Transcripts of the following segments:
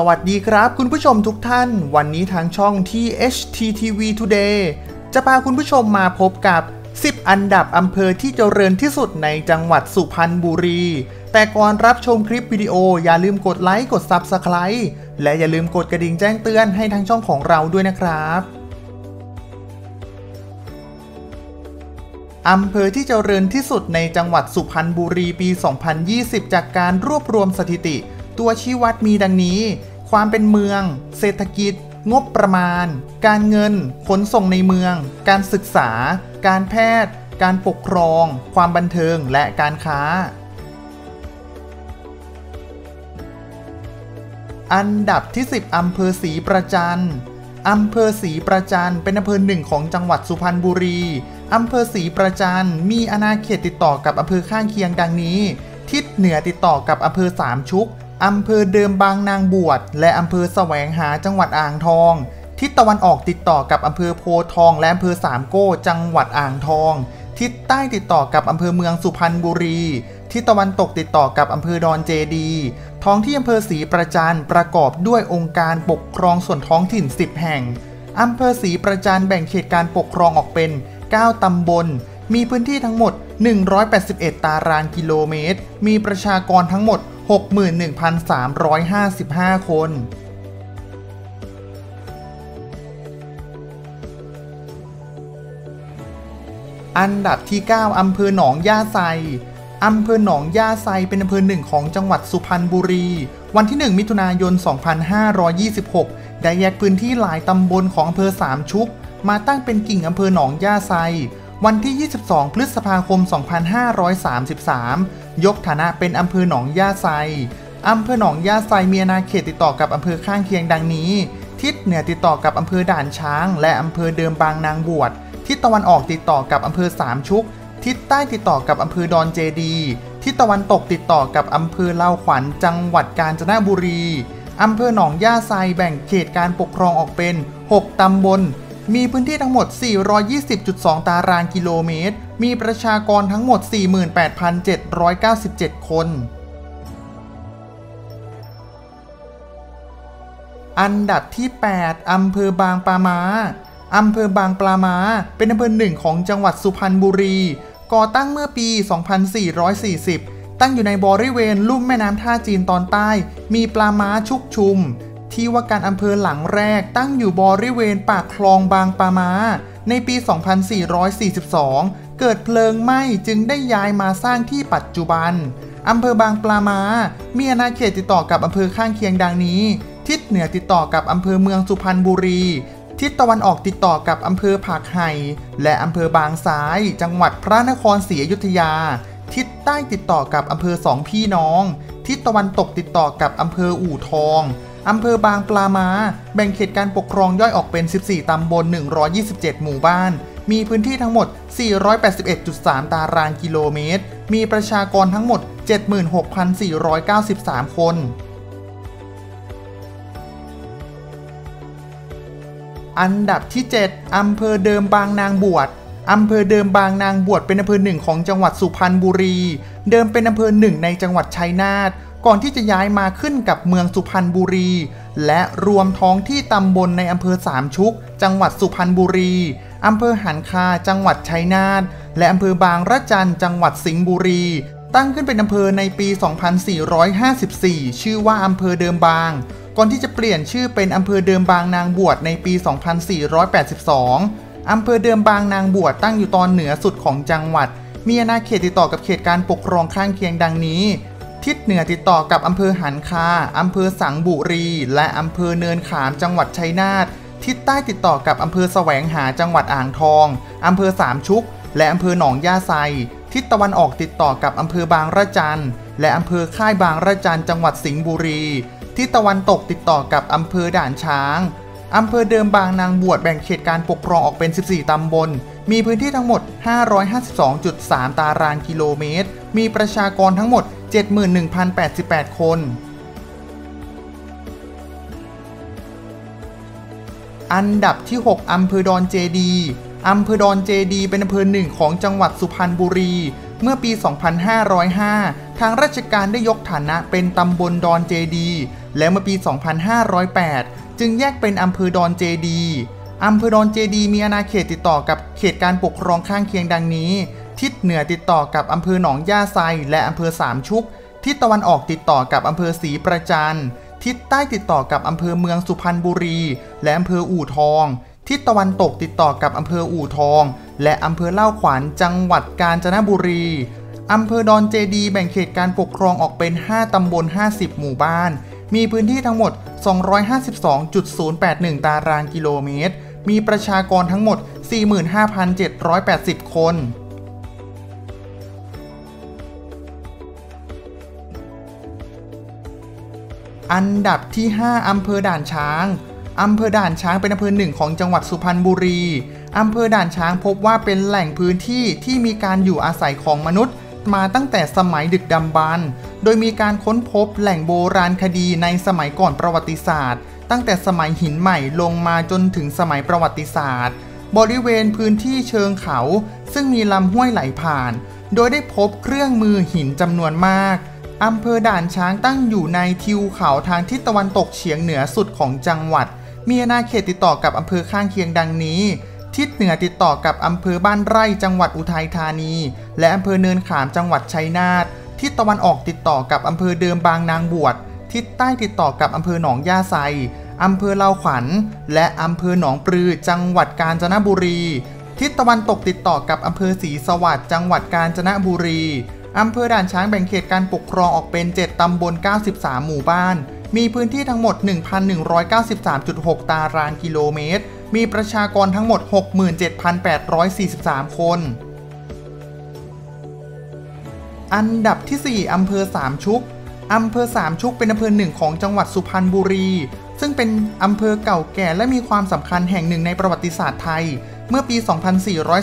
สวัสดีครับคุณผู้ชมทุกท่าน วันนี้ทางช่อง THTTV Today จะพาคุณผู้ชมมาพบกับ 10 อันดับอำเภอที่เจริญที่สุดในจังหวัดสุพรรณบุรี แต่ก่อนรับชมคลิปวิดีโออย่าลืมกดไลค์กด Subscribe และอย่าลืมกดกระดิ่งแจ้งเตือนให้ทางช่องของเราด้วยนะครับอำเภอที่เจริญที่สุดในจังหวัดสุพรรณบุรีปี 2020 จากการรวบรวมสถิติ ตัวชี้วัดมีดังนี้ ความเป็นเมือง เศรษฐกิจ งบประมาณ การเงิน ขนส่งในเมือง การศึกษา การแพทย์ การปกครอง ความบันเทิง และการค้า อันดับที่ 10อำเภอศรีประจันอำเภอศรีประจันเป็นอำเภอหนึ่งของจังหวัดสุพรรณบุรี อำเภอศรีประจันมีอาณาเขตติดต่อกับอำเภอข้างเคียงดังนี้ ทิศเหนือติดต่อกับอำเภอสามชุก อำเภอเดิมบางนางบวชและอำเภอแสวงหาจังหวัดอ่างทอง ทิศตะวันออกติดต่อกับอำเภอโพทอง และอำเภอสามโก้จังหวัดอ่างทอง ทิศใต้ติดต่อกับอำเภอเมืองสุพรรณบุรี ทิศตะวันตกติดต่อกับอำเภอดอนเจดี ท้องที่อำเภอศรีประจันประกอบด้วยองค์การปกครองส่วนท้องถิ่น 10 แห่งอำเภอศรีประจันแบ่งเขตการปกครองออกเป็น 9 ตำบล มีพื้นที่ทั้งหมด 181 ตารางกิโลเมตร มีประชากรทั้งหมด 61,355 คน อันดับที่ 9 อำเภอหนองย่าไซอำเภอหนองย่าไซเป็นอำเภอหนึ่งของจังหวัดสุพรรณบุรี วันที่ 1 มิถุนายน 2526 ได้แยกพื้นที่หลายตำบลของอำเภอสามชุก มาตั้งเป็นกิ่งอำเภอหนองย่าไซ วันที่ 22 พฤษภาคม 2533 ยกฐานะเป็นอำเภอหนองย่าไซอำเภอหนองย่าไซมีอาณาเขตติดต่อกับอำเภอข้างเคียงดังนี้ ทิศเหนือติดต่อกับอำเภอด่านช้าง และอำเภอเดิมบางนางบวช ทิศตะวันออกติดต่อกับอำเภอสามชุก ทิศใต้ติดต่อกับอำเภอดอนเจดี ทิศตะวันตกติดต่อกับอำเภอเล่าขวัญ จังหวัดกาญจนบุรีอำเภอหนองย่าไซแบ่งเขตการปกครองออกเป็น 6 ตำบล มีพื้นที่ทั้งหมด 420.2 ตารางกิโลเมตร มีประชากรทั้งหมด 48,797 คน อันดับที่ 8 อำเภอบางปลามา อำเภอบางปลามา เป็นอำเภอหนึ่งของจังหวัดสุพรรณบุรี ก่อตั้งเมื่อปี 2440 ตั้งอยู่ในบริเวณลุ่มแม่น้ำท่าจีนตอนใต้ มีปลาม้าชุกชุม ที่ว่าการอำเภอหลังแรกตั้งอยู่บริเวณปากคลองบางปามา ในปี 2442 เกิดเพลิงไหม้จึงได้ย้ายมาสร้างที่ปัจจุบันอำเภอบางปลามา มีอาณาเขตติดต่อกับอำเภอข้างเคียงดังนี้ ทิศเหนือติดต่อกับอำเภอเมืองสุพรรณบุรี ทิศตะวันออกติดต่อกับอำเภอผากไห่ และอำเภอบางซ้าย จังหวัดพระนครศรีอยุธยา ทิศใต้ติดต่อกับอำเภอสองพี่น้อง ทิศตะวันตกติดต่อกับอำเภออู่ทอง อำเภอบางปลามา แบ่งเขตการปกครองย่อยออกเป็น 14 ตำบล 127 หมู่บ้าน มีพื้นที่ทั้งหมด 481.3 ตารางกิโลเมตร มีประชากรทั้งหมด 76,493 คน อันดับที่ 7 อำเภอเดิมบางนางบวชอำเภอเดิมบางนางบวชเป็นอำเภอหนึ่งของจังหวัดสุพรรณบุรี เดิมเป็นอำเภอหนึ่งในจังหวัดชัยนาท ก่อนที่จะย้ายมาขึ้นกับเมืองสุพรรณบุรี และรวมท้องที่ตำบลในอำเภอสามชุก จังหวัดสุพรรณบุรีอำเภอหันคา จังหวัดชัยนาทและอำเภอบางระจันจังหวัดสิงห์บุรี ตั้งขึ้นเป็นอำเภอในปี 2454 ชื่อว่าอำเภอเดิมบาง ก่อนที่จะเปลี่ยนชื่อเป็นอำเภอเดิมบางนางบวชในปี 2482 อำเภอเดิมบางนางบวชตั้งอยู่ตอนเหนือสุดของจังหวัด มีอาณาเขตติดต่อกับเขตการปกครองข้างเคียงดังนี้ ทิศเหนือติดต่อกับอำเภอหันคา อำเภอสังบุรี และอำเภอเนินขาม จังหวัดชัยนาท ทิศใต้ติดต่อกับอำเภอแสวงหา จังหวัดอ่างทอง อำเภอสามชุก และอำเภอหนองยาไซ ทิศตะวันออกติดต่อกับอำเภอบางระจัน และอำเภอค่ายบางระจัน จังหวัดสิงห์บุรี ทิศตะวันตกติดต่อกับอำเภอด่านช้าง อำเภอเดิมบางนางบวชแบ่งเขตการปกครองออกเป็น 14 ตำบลมีพื้นที่ทั้งหมด 552.3 ตารางกิโลเมตร มีประชากรทั้งหมด 71,088 คน อันดับที่ 6อำเภอดอนเจดีอำเภอดอนเจดีเป็นอำเภอหนึ่งของจังหวัดสุพรรณบุรี เมื่อปี 2505 ทางราชการได้ยกฐานะเป็นตำบลดอนเจดี และเมื่อปี 2508 จึงแยกเป็นอำเภอดอนเจดีอำเภอดอนเจดีมีอาณาเขตติดต่อกับเขตการปกครองข้างเคียงดังนี้ ทิศเหนือติดต่อกับอำเภอหนองย่าไซและอำเภอสามชุก ทิศตะวันออกติดต่อกับอำเภอศรีประจันทิศใต้ติดต่อกับอำเภอเมืองสุพรรณบุรี และอำเภออู่ทอง ทิศตะวันตกติดต่อกับอำเภออู่ทอง และอำเภอเล่าขวัญจังหวัดกาญจนบุรีอำเภอดอนเจดี แบ่งเขตการปกครองออกเป็น 5 ตำบล 50 หมู่บ้าน มีพื้นที่ทั้งหมด 252.081 ตารางกิโลเมตร มีประชากรทั้งหมด 45,780 คน อันดับที่ 5 อำเภอด่านช้าง อำเภอด่านช้างเป็นอำเภอหนึ่งของจังหวัดสุพรรณบุรี อำเภอด่านช้างพบว่าเป็นแหล่งพื้นที่ที่มีการอยู่อาศัยของมนุษย์ มาตั้งแต่สมัยดึกดำบรรพ์โดยมีการค้นพบแหล่งโบราณคดีในสมัยก่อนประวัติศาสตร์ ตั้งแต่สมัยหินใหม่ลงมาจนถึงสมัยประวัติศาสตร์ บริเวณพื้นที่เชิงเขา ซึ่งมีลำห้วยไหลผ่าน โดยได้พบเครื่องมือหินจำนวนมาก อำเภอด่านช้างตั้งอยู่ในทิวเขาทางทิศตะวันตกเฉียงเหนือสุดของจังหวัด มีอาณาเขตติดต่อกับอำเภอข้างเคียงดังนี้ ทิศเหนือติดต่อกับอำเภอบ้านไร่จังหวัดอุทัยธานี และอำเภอเนินขามจังหวัดชัยนาท ทิศตะวันออกติดต่อกับอำเภอเดิมบางนางบวช ทิศใต้ติดต่อกับอำเภอหนองย่าไซอำเภอเลาขวัญ และอำเภอหนองปลือจังหวัดกาญจนบุรี ทิศตะวันตกติดต่อกับอำเภอศรีสวัสดิ์จังหวัดกาญจนบุรี อำเภอด่านช้างแบ่งเขตการปกครองออกเป็น 7 ตำบล 93 หมู่บ้าน มีพื้นที่ทั้งหมด 1,193.6 ตารางกิโลเมตร มีประชากรทั้งหมด 67,843 คน อันดับที่ 4 อำเภอสามชุก อำเภอสามชุกเป็นอำเภอหนึ่งของจังหวัดสุพรรณบุรี ซึ่งเป็นอำเภอเก่าแก่และมีความสำคัญแห่งหนึ่งในประวัติศาสตร์ไทย เมื่อปี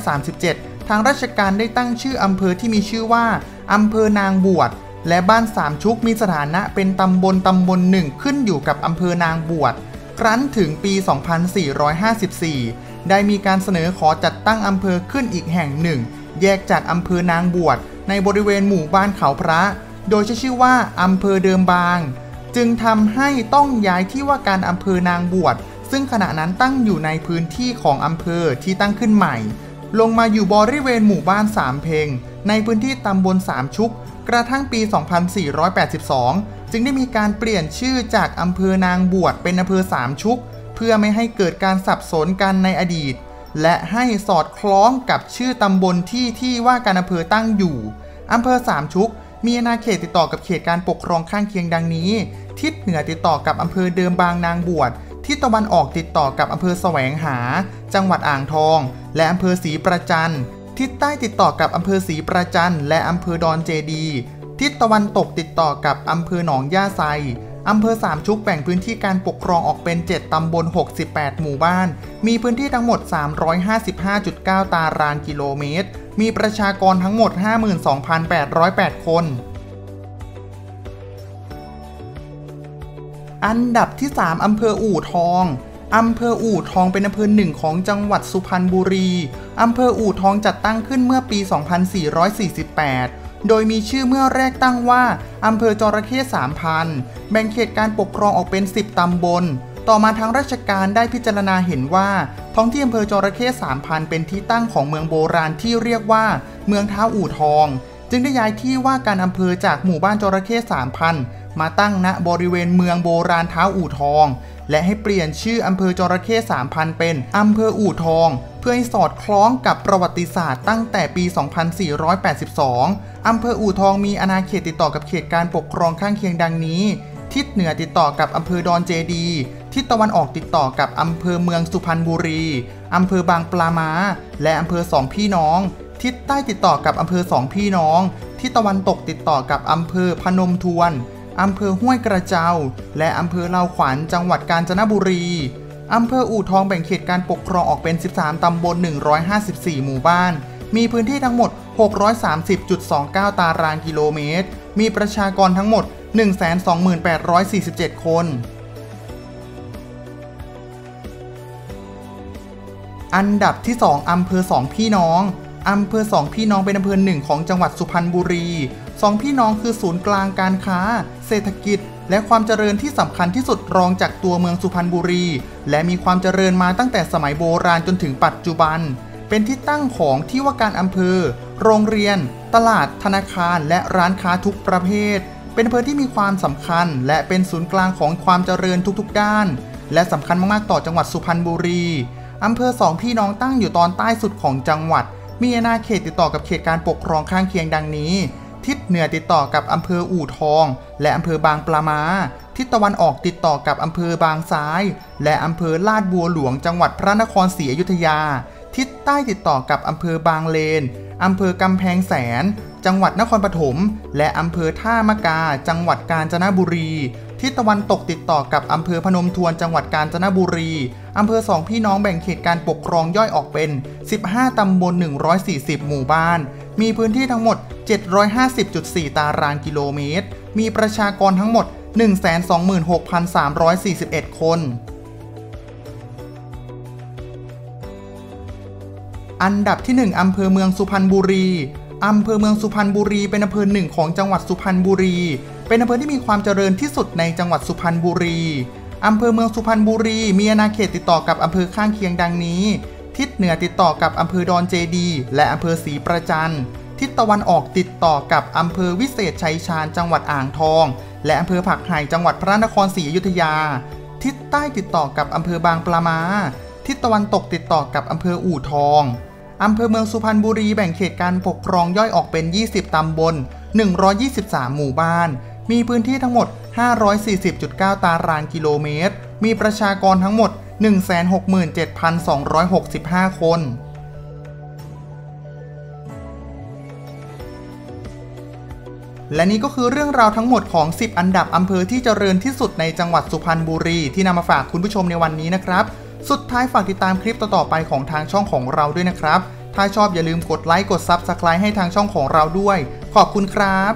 2437 ทางราชการได้ตั้งชื่ออำเภอที่มีชื่อว่า อำเภอนางบวช และบ้านสามชุกมีสถานะเป็นตำบลตำบลหนึ่งขึ้นอยู่กับอำเภอนางบวช ครั้นถึงปี 2454 ได้มีการเสนอขอจัดตั้งอำเภอขึ้นอีกแห่งหนึ่ง แยกจากอำเภอนางบวช ในบริเวณหมู่บ้านเขาพระ โดยใช้ชื่อว่าอำเภอเดิมบาง จึงทำให้ต้องย้ายที่ว่าการอำเภอนางบวช ซึ่งขณะนั้นตั้งอยู่ในพื้นที่ของอำเภอที่ตั้งขึ้นใหม่ ลงมาอยู่บริเวณหมู่บ้านสามเพงในพื้นที่ตำบลสามชุก กระทั่งปี 2482 จึงได้มีการเปลี่ยนชื่อจากอำเภอนางบวชเป็นอำเภอสามชุก เพื่อไม่ให้เกิดการสับสนกันในอดีต และให้สอดคล้องกับชื่อตำบลที่ที่ว่าการอำเภอตั้งอยู่อำเภอสามชุก มีอาณาเขตติดต่อกับเขตการปกครองข้างเคียงดังนี้ ทิศเหนือติดต่อกับอำเภอเดิมบางนางบวช ทิศตะวันออกติดต่อกับอำเภอแสวงหา จังหวัดอ่างทอง และอำเภอศรีประจันทิศใต้ติดต่อกับอำเภอศรีประจันและอำเภอดอนเจดีทิศตะวันตกติดต่อกับอำเภอหนองย่าไซอำเภอสามชุกแบ่งพื้นที่การปกครองออกเป็น 7 ตำบล 68 หมู่บ้าน มีพื้นที่ทั้งหมด 355.9 ตารางกิโลเมตร มีประชากรทั้งหมด 52,808 คน อันดับที่ 3 อำเภออู่ทอง อำเภออู่ทองเป็นอำเภอหนึ่งของจังหวัดสุพรรณบุรี อำเภออู่ทองจัดตั้งขึ้นเมื่อปี 2448 โดยมีชื่อเมื่อแรกตั้งว่า อำเภอจระเข้สามพันแบ่งเขตการปกครองออกเป็น 10 ตำบล ต่อมาทางราชการได้พิจารณาเห็นว่า ท้องที่อำเภอจระเข้สามพันเป็นที่ตั้งของเมืองโบราณที่เรียกว่า เมืองท้าอู่ทอง จึงได้ย้ายที่ว่าการอำเภอจากหมู่บ้านจระเข้สามพัน มาตั้งณบริเวณเมืองโบราณเท้าอู่ทอง และให้เปลี่ยนชื่ออำเภอจระเข้3,000เป็นอำเภออู่ทอง เพื่อให้สอดคล้องกับประวัติศาสตร์ตั้งแต่ปี 2482 อำเภออู่ทองมีอาณาเขตติดต่อกับเขตการปกครองข้างเคียงดังนี้ ทิศเหนือติดต่อกับอำเภอดอนเจดีทิศตะวันออกติดต่อกับอำเภอเมืองสุพรรณบุรี อำเภอบางปลามาและอำเภอสองพี่น้อง ทิศใต้ติดต่อกับอำเภอสองพี่น้อง ทิศตะวันตกติดต่อกับอำเภอพนมทวน อำเภอห้วยกระเจ้า และอำเภอเลาขวัญจังหวัดกาญจนบุรีอำเภออู่ทองแบ่งเขตการปกครองออกเป็น 13 ตำบล 154 หมู่บ้าน มีพื้นที่ทั้งหมด 630.29 ตารางกิโลเมตร มีประชากรทั้งหมด 128,47 คน อันดับที่ 2อำเภอสองพี่น้อง อำเภอสองพี่น้องเป็นอำเภอหนึ่งของจังหวัดสุพรรณบุรีสองพี่น้องคือศูนย์กลางการค้า เศรษฐกิจ และความเจริญที่สำคัญที่สุดรองจากตัวเมืองสุพรรณบุรี และมีความเจริญมาตั้งแต่สมัยโบราณจนถึงปัจจุบัน เป็นที่ตั้งของที่ว่าการอำเภอ โรงเรียน ตลาด ธนาคาร และร้านค้าทุกประเภท เป็นอำเภอที่มีความสำคัญ และเป็นศูนย์กลางของความเจริญทุกๆ ด้าน และสำคัญมากๆต่อจังหวัดสุพรรณบุรีอำเภอสองพี่น้องตั้งอยู่ตอนใต้สุดของจังหวัด มีอาณาเขตติดต่อกับเขตการปกครองข้างเคียงดังนี้ ทิศเหนือติดต่อกับอำเภออู่ทอง และอำเภอบางปลามา ทิศตะวันออกติดต่อกับอำเภอบางซ้าย และอำเภอลาดบัวหลวงจังหวัดพระนครศรีอยุธยา ทิศใต้ติดต่อกับอำเภอบางเลนอำเภอกำแพงแสน จังหวัดนครปฐม และอำเภอท่ามะกา จังหวัดกาญจนบุรี ทิศตะวันตกติดต่อกับอำเภอพนมทวนจังหวัดกาญจนบุรี อำเภอสองพี่น้องแบ่งเขตการปกครองย่อยออกเป็น 15 ตำบล 140 หมู่บ้าน มีพื้นที่ทั้งหมด 750.4 ตารางกิโลเมตร มีประชากรทั้งหมด 126,341 คนอันดับที่ 1 อำเภอเมืองสุพรรณบุรี อำเภอเมืองสุพรรณบุรีเป็นอำเภอหนึ่งของจังหวัดสุพรรณบุรี เป็นอำเภอที่มีความเจริญที่สุดในจังหวัดสุพรรณบุรี อำเภอเมืองสุพรรณบุรี มีอาณาเขตติดต่อกับอำเภอข้างเคียงดังนี้ ทิศเหนือติดต่อกับอำเภอดอนเจดี และอำเภอศรีประจันทิศตะวันออกติดต่อกับอำเภอวิเศษชัยชาญจังหวัดอ่างทอง และอำเภอผักไห่จังหวัดพระนครศรีอยุธยา ทิศใต้ติดต่อกับอำเภอบางปลามา ทิศตะวันตกติดต่อกับอำเภออู่ทองอำเภอเมืองสุพรรณบุรีแบ่งเขตการปกครองย่อยออกเป็น 20 ตำบล 123 หมู่บ้าน มีพื้นที่ทั้งหมด 540.9 ตารางกิโลเมตร มีประชากรทั้งหมด 167,265 คนและนี่ก็คือเรื่องราวทั้งหมดของ 10 อันดับอำเภอที่เจริญที่สุดในจังหวัดสุพรรณบุรี ที่นำมาฝากคุณผู้ชมในวันนี้นะครับ สุดท้ายฝากติดตามคลิปต่อๆไปของทางช่องของเราด้วยนะครับ ถ้าชอบอย่าลืมกดไลค์กด Subscribe ให้ทางช่องของเราด้วย ขอบคุณครับ